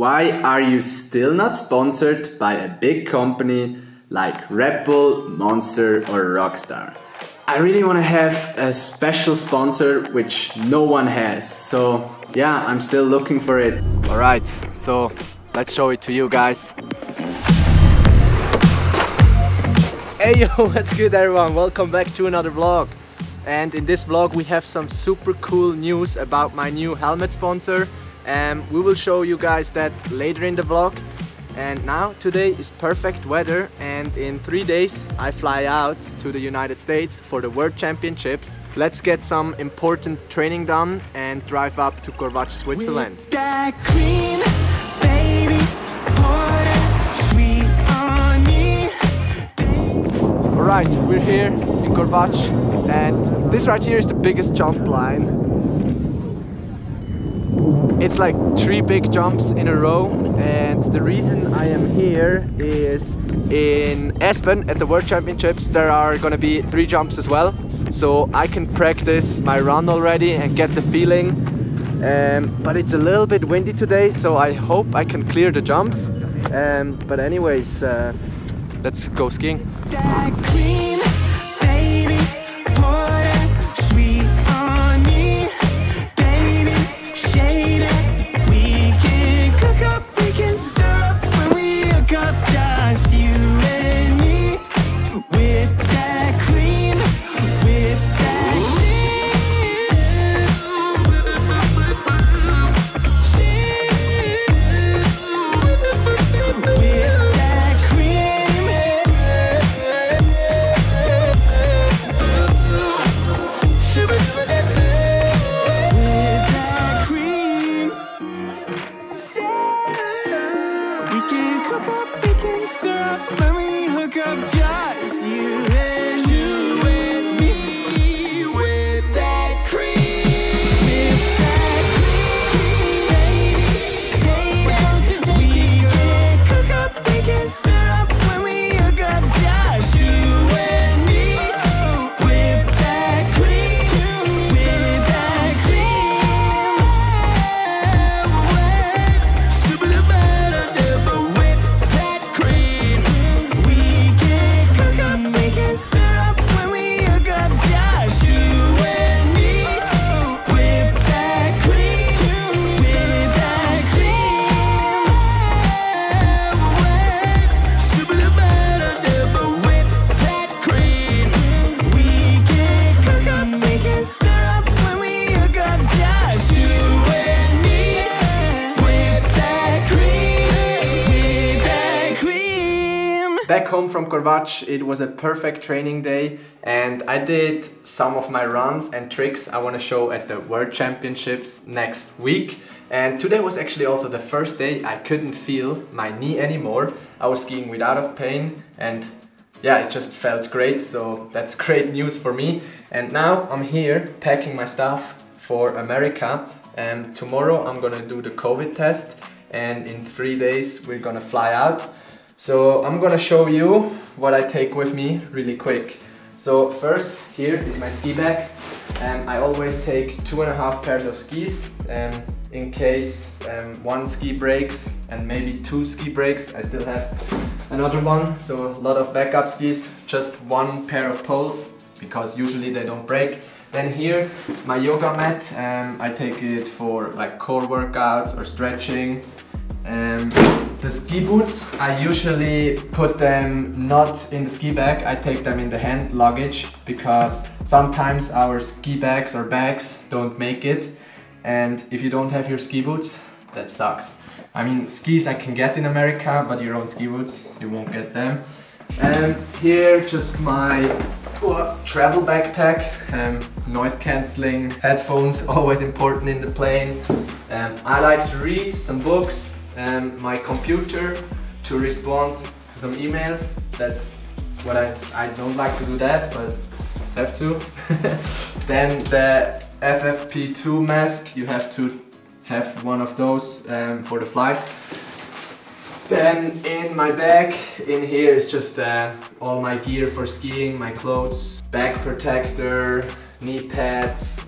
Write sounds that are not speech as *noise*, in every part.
Why are you still not sponsored by a big company like Red Bull, Monster or Rockstar? I really want to have a special sponsor which no one has. So yeah, I'm still looking for it. Alright, so let's show it to you guys. Hey yo, *laughs* what's good everyone? Welcome back to another vlog. And in this vlog we have some super cool news about my new helmet sponsor. And we will show you guys that later in the vlog. And now today is perfect weather and in three days I fly out to the United States for the World Championships. Let's get some important training done and drive up to Corvatsch, Switzerland. Alright, we're here in Corvatsch and this right here is the biggest jump line. It's like three big jumps in a row and the reason I am here is in Aspen at the World Championships there are gonna be three jumps as well. So I can practice my run already and get the feeling um, but it's a little bit windy today so I hope I can clear the jumps. Um, but anyways uh, let's go skiing We can cook up, we can stir up, when we hook up just back home from Corvatsch, it was a perfect training day and I did some of my runs and tricks I want to show at the World Championships next week. And today was actually also the first day I couldn't feel my knee anymore. I was skiing without of pain and yeah, it just felt great, so that's *laughs* great news for me. And now I'm here packing my stuff for America and tomorrow I'm gonna do the COVID test and in three days we're gonna fly out. So I'm gonna show you what I take with me really quick. So first, here is my ski bag. and I always take two and a half pairs of skis um, in case um, one ski breaks and maybe two ski breaks. I still have another one, so a lot of backup skis, just one pair of poles because usually they don't break. Then here, my yoga mat, um, I take it for like core workouts or stretching. Um, the ski boots, I usually put them not in the ski bag, I take them in the hand luggage because sometimes our ski bags or bags don't make it and if you don't have your ski boots, that sucks. I mean, skis I can get in America, but your own ski boots, you won't get them. And here, just my uh, travel backpack, um, noise cancelling, headphones, *laughs* always important in the plane. Um, I like to read some books, um, my computer to respond to some emails. That's what I, I don't like to do that, but have to. *laughs* then the FFP2 mask, you have to have one of those um, for the flight. Then in my bag, in here is just uh, all my gear for skiing, my clothes, back protector, knee pads,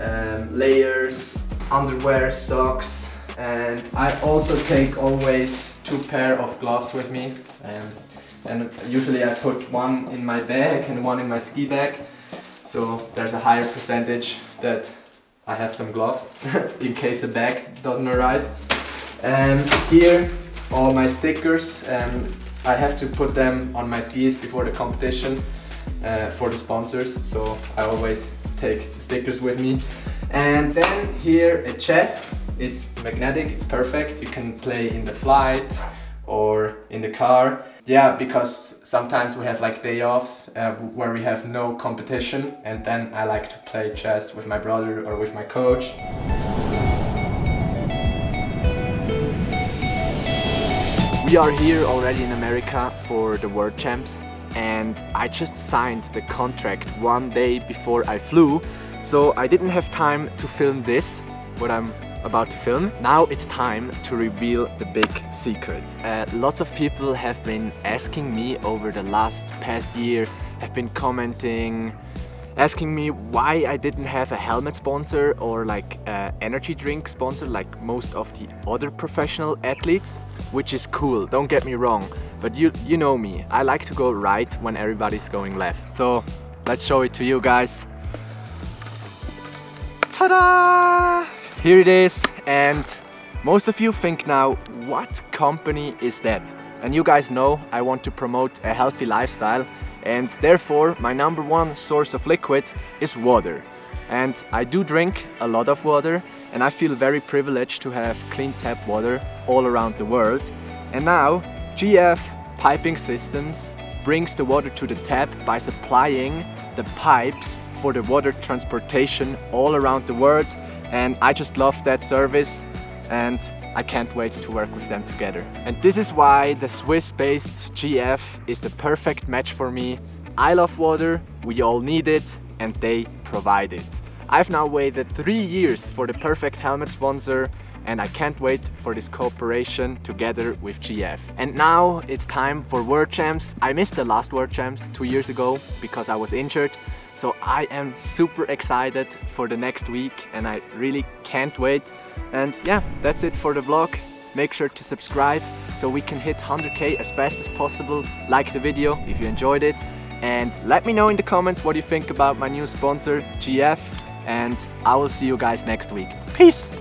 um, layers, underwear, socks, and I also take always two pair of gloves with me. And, and usually I put one in my bag and one in my ski bag. So there's a higher percentage that I have some gloves *laughs* in case a bag doesn't arrive. And here all my stickers. And I have to put them on my skis before the competition uh, for the sponsors. So I always take stickers with me. And then here a chess it's magnetic, it's perfect. You can play in the flight or in the car. Yeah, because sometimes we have like day offs uh, where we have no competition and then I like to play chess with my brother or with my coach. We are here already in America for the World Champs and I just signed the contract one day before I flew so I didn't have time to film this, but I'm about to film. Now it's time to reveal the big secret. Uh, lots of people have been asking me over the last past year, have been commenting, asking me why I didn't have a helmet sponsor or like energy drink sponsor like most of the other professional athletes, which is cool, don't get me wrong. But you, you know me, I like to go right when everybody's going left. So let's show it to you guys. Ta-da! Here it is and most of you think now, what company is that? And you guys know I want to promote a healthy lifestyle and therefore my number one source of liquid is water. And I do drink a lot of water and I feel very privileged to have clean tap water all around the world. And now GF Piping Systems brings the water to the tap by supplying the pipes for the water transportation all around the world and I just love that service and I can't wait to work with them together. And this is why the Swiss-based GF is the perfect match for me. I love water, we all need it, and they provide it. I've now waited three years for the perfect helmet sponsor and I can't wait for this cooperation together with GF. And now it's time for World Champs. I missed the last World Champs two years ago because I was injured so I am super excited for the next week and I really can't wait. And yeah, that's it for the vlog. Make sure to subscribe so we can hit 100k as fast as possible. Like the video if you enjoyed it. And let me know in the comments what you think about my new sponsor, GF. And I will see you guys next week. Peace!